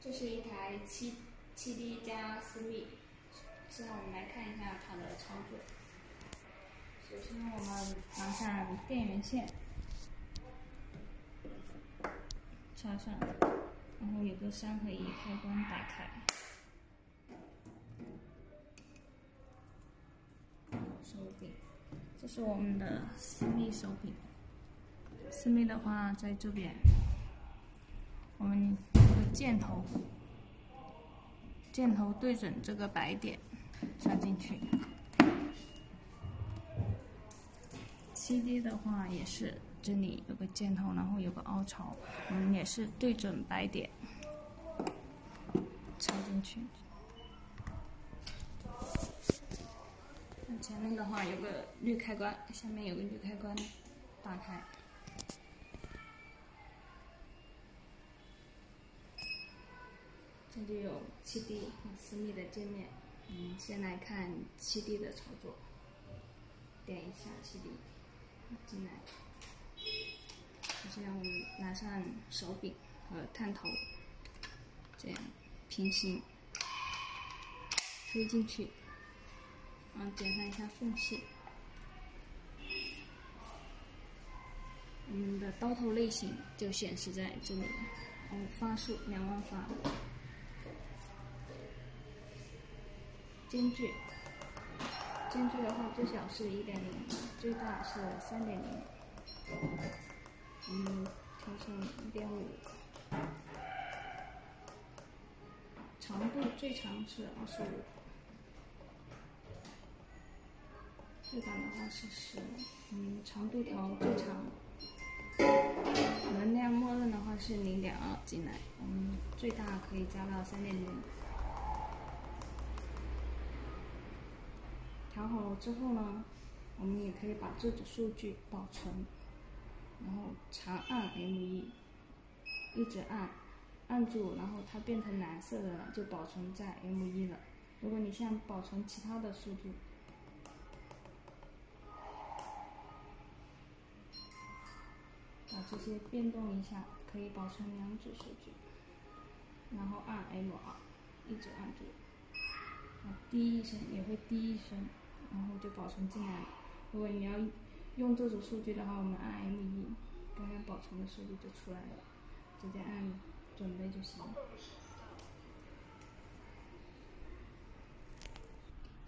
这是一台七七 D 加私密，现在我们来看一下它的操作。首先我们拿上电源线，插上，然后有个三合一开关打开，手柄，这是我们的私密手柄。私密的话在这边，我们箭头，箭头对准这个白点插进去。七 D 的话也是，这里有个箭头，然后有个凹槽，我们也是对准白点插进去。前面的话有个绿开关，下面有个绿开关，打开。这里有七 D 和私密的界面，嗯，先来看七 D 的操作，点一下七 D。进来，首先我们拿上手柄和探头，这样平行。推进去，然后检查一下缝隙。我们的刀头类型就显示在这里，然后发数两万发，间距。间距的话，最小是一点零，最大是三点零。嗯，调成一点五。长度最长是二十五，最短的话是十。嗯，长度调最长。能量默认的话是零点二进来，嗯，最大可以加到三点零。调好了之后呢，我们也可以把这组数据保存，然后长按 M 一，一直按，按住，然后它变成蓝色的了，就保存在 M 一了。如果你想保存其他的数据，把这些变动一下，可以保存两组数据，然后按 M 二，一直按住，啊，滴一声也会滴一声。然后就保存进来。如果你要用这组数据的话，我们按 M 一，刚刚保存的数据就出来了，直接按准备就行。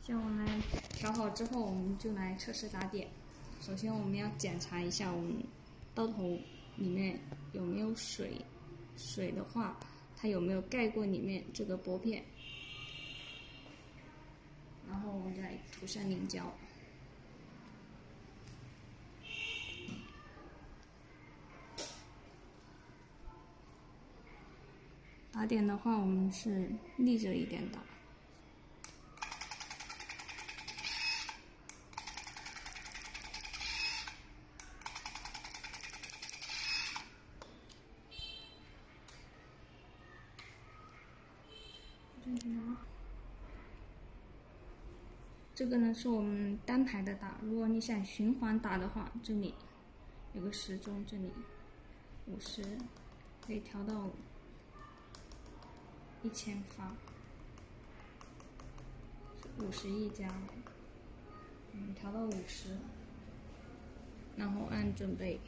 像我们调好之后，我们就来测试打点。首先我们要检查一下我们刀头里面有没有水，水的话它有没有盖过里面这个薄片。然后我们再涂上凝胶。打点的话，我们是立着一点打。这个呢是我们单排的打，如果你想循环打的话，这里有个时钟，这里五十可以调到一千发，五十一加，嗯，调到五十，然后按准备，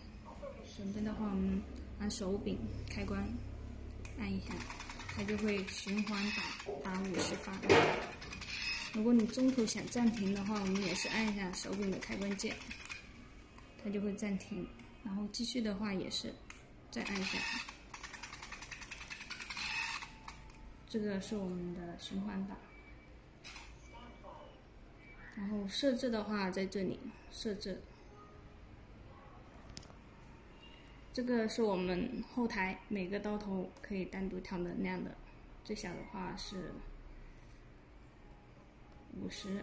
准备的话我们按手柄开关按一下，它就会循环打打五十发。如果你中途想暂停的话，我们也是按一下手柄的开关键，它就会暂停。然后继续的话也是再按一下。这个是我们的循环打。然后设置的话在这里设置，这个是我们后台每个刀头可以单独调能量的，最小的话是。五十，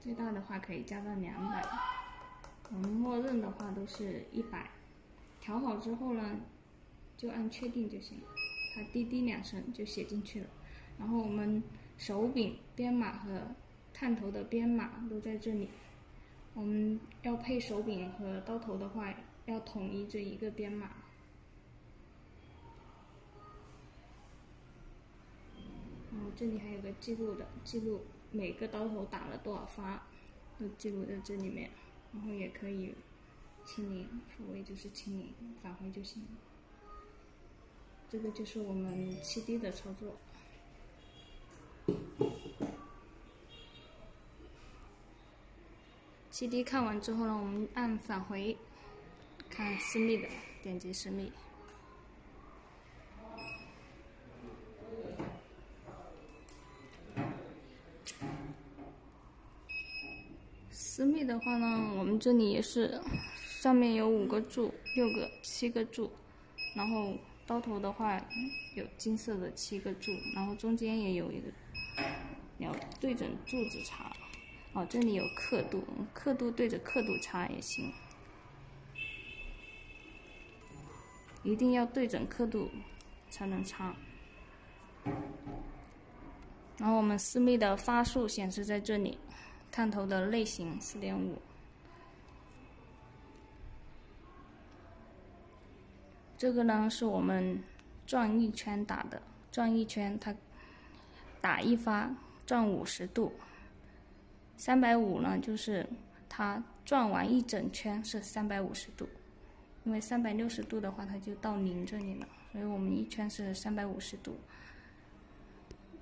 最大的话可以加到两百。我们默认的话都是一百，调好之后呢，就按确定就行。它滴滴两声就写进去了。然后我们手柄编码和探头的编码都在这里。我们要配手柄和刀头的话，要统一这一个编码。然后这里还有个记录的，记录每个刀头打了多少发，都记录在这里面。然后也可以清零，复位就是清零，返回就行。这个就是我们七 D 的操作。七 D 看完之后呢，我们按返回，看私密的，点击私密。私密的话呢，我们这里也是上面有五个柱、六个、七个柱，然后刀头的话有金色的七个柱，然后中间也有一个，要对准柱子插。哦，这里有刻度，刻度对着刻度插也行，一定要对准刻度才能插。然后我们私密的发数显示在这里。探头的类型四点五，这个呢是我们转一圈打的，转一圈它打一发转五十度，三百五呢就是它转完一整圈是三百五十度，因为三百六十度的话它就到零这里了，所以我们一圈是三百五十度，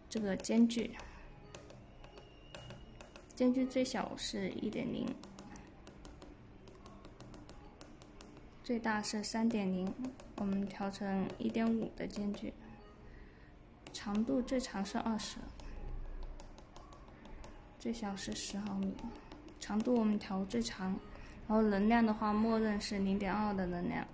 这个间距。间距最小是一点零，最大是三点零，我们调成一点五的间距。长度最长是二十，最小是十毫米。长度我们调最长，然后能量的话，默认是零点二的能量。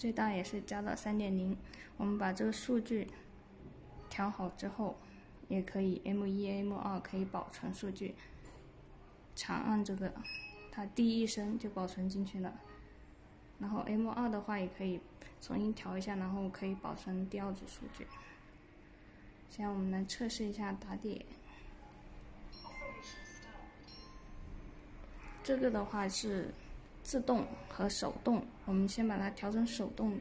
最大也是加到三点零，我们把这个数据调好之后，也可以 M 一 M 二可以保存数据，长按这个，它滴一声就保存进去了。然后 M 二的话也可以重新调一下，然后可以保存第二组数据。现在我们来测试一下打点，这个的话是。自动和手动，我们先把它调成手动的，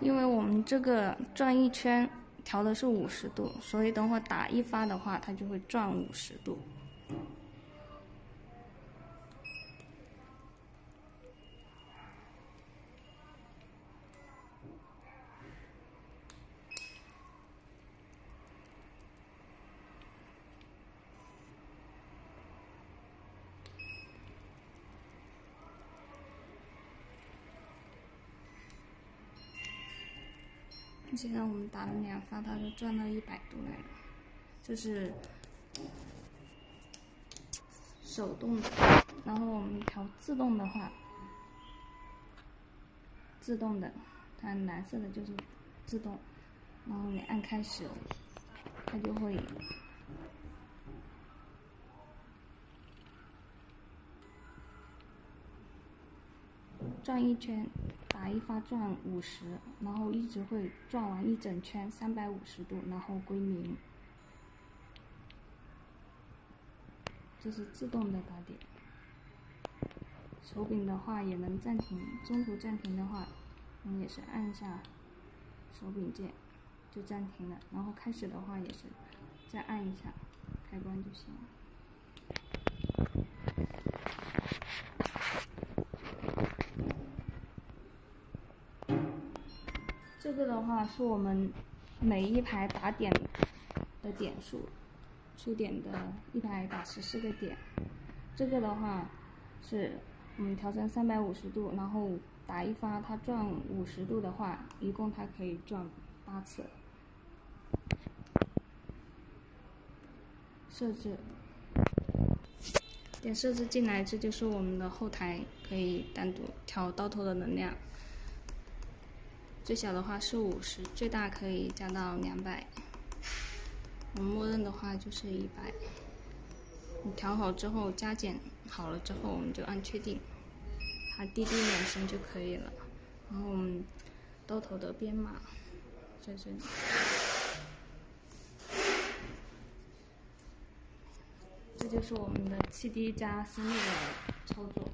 因为我们这个转一圈调的是五十度，所以等会打一发的话，它就会转五十度。现在我们打了两发，它就转到一百度来了。这是手动的，然后我们调自动的话，自动的，它蓝色的就是自动，然后你按开始，它就会转一圈。一发转五十，然后一直会转完一整圈三百五十度，然后归零。这是自动的打点。手柄的话也能暂停，中途暂停的话，我们也是按一下手柄键就暂停了，然后开始的话也是再按一下开关就行了。这个的话是我们每一排打点的点数，出点的一排打十四个点。这个的话是我们调成三百五十度，然后打一发，它转五十度的话，一共它可以转八次。设置点设置进来，这就是我们的后台，可以单独调刀头的能量。最小的话是五十最大可以加到两百。我们默认的话就是一百。你调好之后加减好了之后我们就按确定它滴滴两声就可以了。然后我们刀头的编码在这里。这就是我们的七 d 加私密的操作。